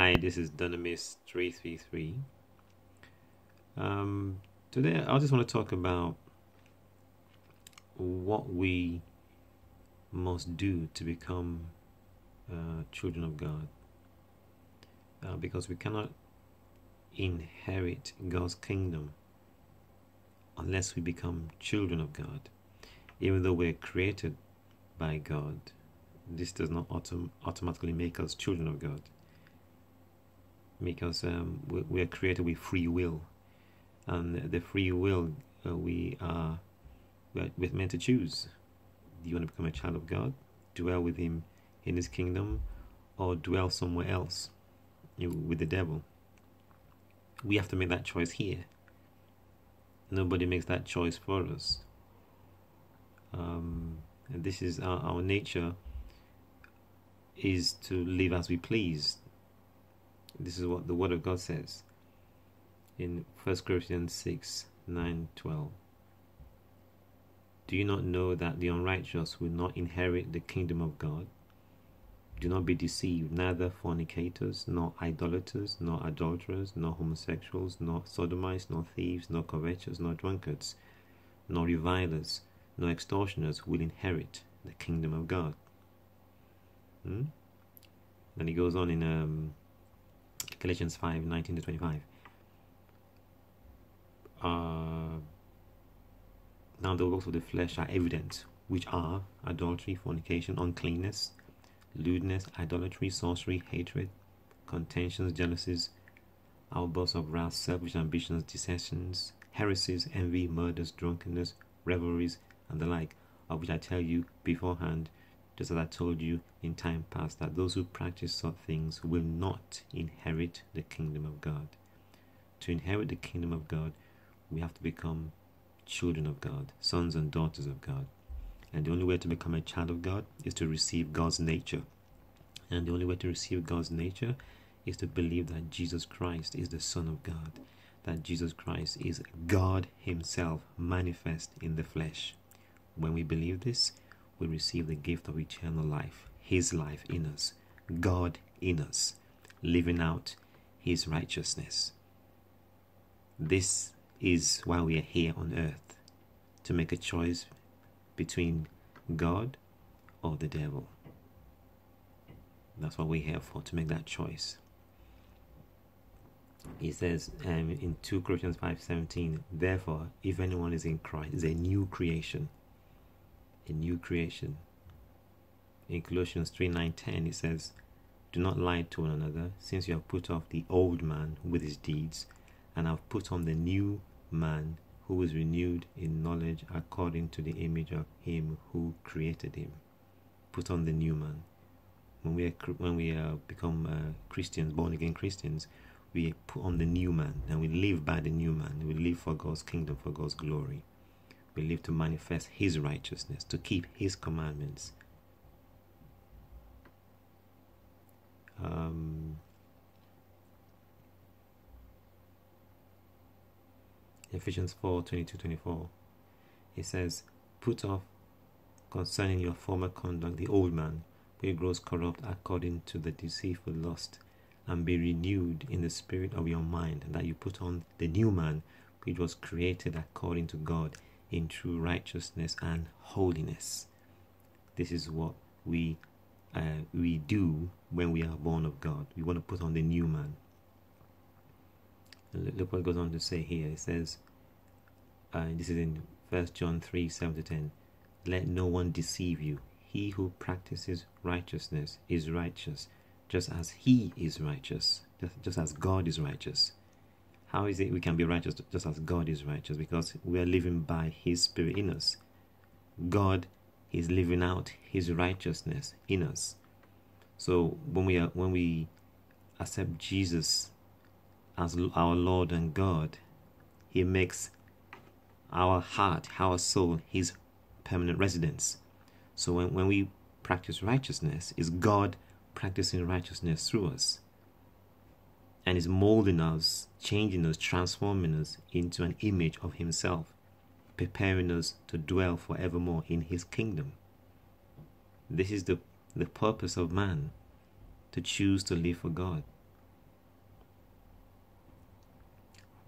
Hi, this is Dunamis333. Um, today, I just want to talk about what we must do to become uh, children of God. Uh, because we cannot inherit God's kingdom unless we become children of God. Even though we're created by God, this does not autom- automatically make us children of God. Because um, we, we, are created with free will, and the free will uh, we are we're, meant to choose. Do you want to become a child of God, dwell with Him in His kingdom, or dwell somewhere else you, with the devil? We have to make that choice here. Nobody makes that choice for us. Um, and this is our, our nature is to live as we please. This is what the Word of God says in 1 Corinthians 6 9 12. Do you not know that the unrighteous will not inherit the kingdom of God? Do not be deceived, neither fornicators, nor idolaters, nor adulterers, nor homosexuals, nor sodomites, nor thieves, nor covetous, nor drunkards, nor revilers, nor extortioners will inherit the kingdom of God. Hmm? Then he goes on in um, Galatians 5 19 to 25. Uh, now the works of the flesh are evident, which are adultery, fornication, uncleanness, lewdness, idolatry, sorcery, hatred, contentions, jealousies, outbursts of wrath, selfish ambitions, dissensions, heresies, envy, murders, drunkenness, revelries, and the like, of which I tell you beforehand, just as I told you in time past, that those who practice such things will not inherit the kingdom of God. To inherit the kingdom of God, we have to become children of God, sons and daughters of God. And the only way to become a child of God is to receive God's nature. And the only way to receive God's nature is to believe that Jesus Christ is the Son of God, that Jesus Christ is God Himself manifest in the flesh. When we believe this, we receive the gift of eternal life, His life in us, God in us, living out His righteousness. This is why we are here on earth to make a choice between God or the devil. That's what we're here for, to make that choice. He says um, in 2 Corinthians 5.17, Therefore, if anyone is in Christ, is a new creation. A new creation. In Colossians 3 9 10, it says, Do not lie to one another, since you have put off the old man with his deeds, and have put on the new man who is renewed in knowledge according to the image of him who created him. Put on the new man. When we are, when we uh, become uh, Christians, born again Christians, we put on the new man and we live by the new man. We live for God's kingdom, for God's glory. We live to manifest His righteousness, to keep His commandments. Um, Ephesians 4 22 24. It says, Put off concerning your former conduct the old man, which grows corrupt according to the deceitful lust, and be renewed in the spirit of your mind, that you put on the new man, which was created according to God in true righteousness and holiness. This is what we uh, we do when we are born of God. We want to put on the new man. Look what goes on to say here. It says, uh, this is in First John 3 7 to 10. Let no one deceive you. He who practices righteousness is righteous, just as he is righteous, just, just as God is righteous. How is it we can be righteous just as God is righteous? Because we are living by His Spirit in us. God is living out His righteousness in us. So when we are when we accept Jesus as our Lord and God, He makes our heart, our soul, His permanent residence. So when, when we practice righteousness, is God practicing righteousness through us? And is molding us, changing us, transforming us into an image of Himself, preparing us to dwell forevermore in His kingdom. This is the, the purpose of man to choose to live for God,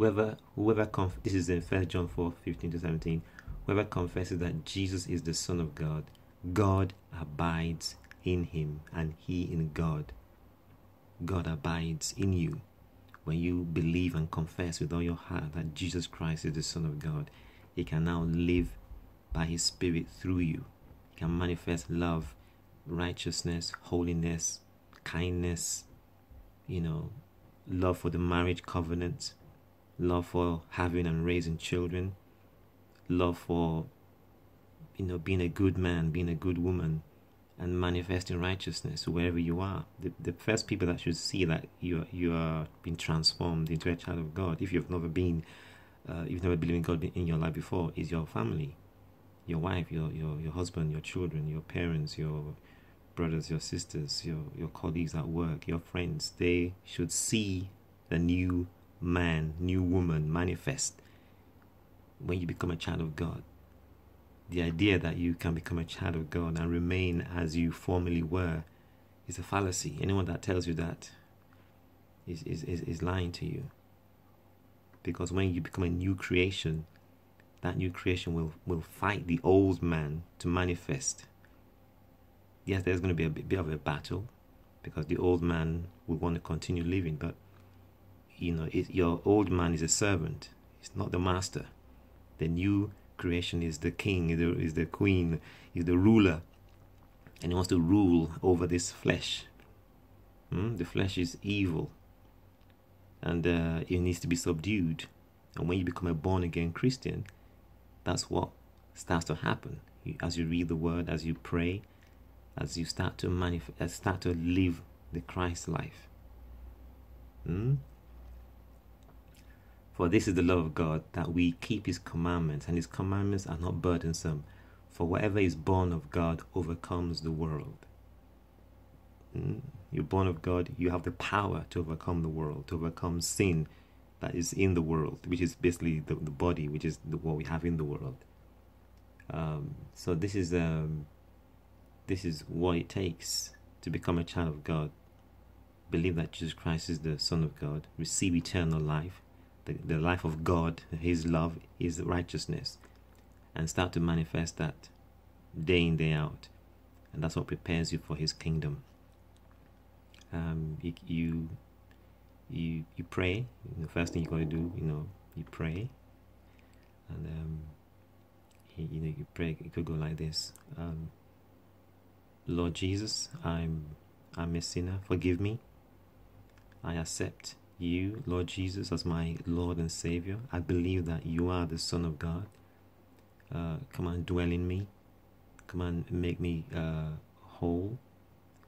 Whoever, whoever conf- this is in First John 4 15 to 17. Whoever confesses that Jesus is the Son of God, God abides in him and he in God. God abides in you when you believe and confess with all your heart that Jesus Christ is the Son of God. He can now live by his Spirit through you. He can manifest love, righteousness, holiness, kindness, you know, love for the marriage covenant, love for having and raising children, love for you know being a good man, being a good woman, and manifesting righteousness wherever you are. The, the first people that should see that you you are being transformed into a child of God, if you've never been, uh, you've never believed in God in your life before, is your family, your wife, your your your husband, your children, your parents, your brothers, your sisters, your your colleagues at work, your friends. They should see the new man, new woman manifest when you become a child of God. The idea that you can become a child of God and remain as you formerly were is a fallacy. Anyone that tells you that is, is, is, is lying to you. Because when you become a new creation, that new creation will, will fight the old man to manifest. Yes, there's going to be a bit of a battle because the old man will want to continue living, but you know, it, your old man is a servant, he's not the master. The new creation is the king, is the, queen, is the ruler, and he wants to rule over this flesh. Hmm? The flesh is evil, and uh, it needs to be subdued. And when you become a born again Christian, that's what starts to happen. As you read the word, as you pray, as you start to manifest, start to live the Christ life. Hmm? For this is the love of God, that we keep his commandments, and his commandments are not burdensome. For whatever is born of God overcomes the world. Mm? You're born of God, you have the power to overcome the world, to overcome sin that is in the world, which is basically the, the body, which is the, what we have in the world. Um, so this is um, this is what it takes to become a child of God. Believe that Jesus Christ is the Son of God. Receive eternal life the, the life of God, His love, His righteousness, and start to manifest that day in, day out. And that's what prepares you for His kingdom. Um, you, you, you, pray. The first thing you got to do, you know, you pray. And, um, you, you know, you pray, it could go like this. Um, Lord Jesus, I'm, I'm a sinner. Forgive me. I accept you, Lord Jesus, as my Lord and Savior. I believe that you are the Son of God. Uh, come and dwell in me. Come and make me uh, whole.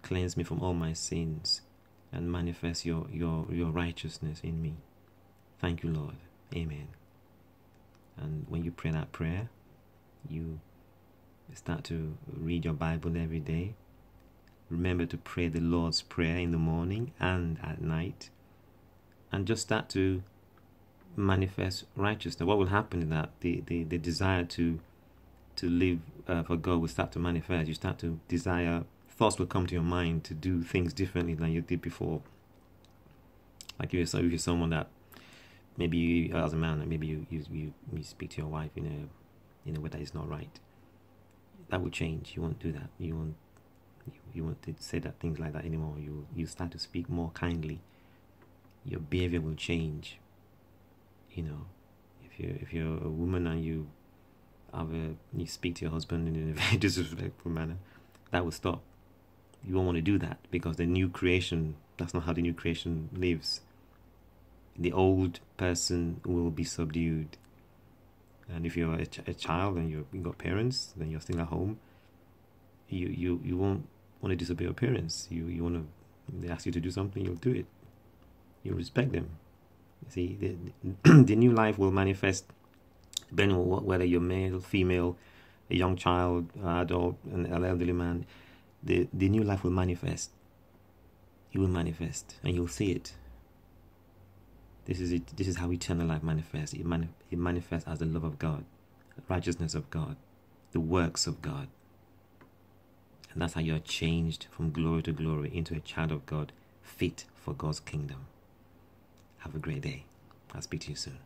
Cleanse me from all my sins and manifest your, your, your righteousness in me. Thank you, Lord. Amen. And when you pray that prayer, you start to read your Bible every day. Remember to pray the Lord's Prayer in the morning and at night and just start to manifest righteousness. What will happen is that the, the, the desire to to live uh, for God will start to manifest. You start to desire thoughts will come to your mind to do things differently than you did before. Like if you're, if you're someone that maybe you, as a man, maybe you, you you you speak to your wife in a in a way that is not right. That will change. You won't do that. You won't you, you won't say that things like that anymore. You you start to speak more kindly your behavior will change. You know, if you if you're a woman and you have a you speak to your husband in a very disrespectful manner, that will stop. You won't want to do that because the new creation that's not how the new creation lives. The old person will be subdued. And if you're a, ch- a child and you have got parents, then you're still at home. You you you won't want to disobey your parents. You you want to they ask you to do something, you'll do it you respect them. See, the, the new life will manifest depending on whether you're male, female, a young child, adult, an elderly man. The, the new life will manifest. It will manifest, and you'll see it. This is it. This is how eternal life manifests. It, mani- it manifests as the love of God, the righteousness of God, the works of God. And that's how you're changed from glory to glory into a child of God, fit for God's kingdom. Have a great day. I'll speak to you soon.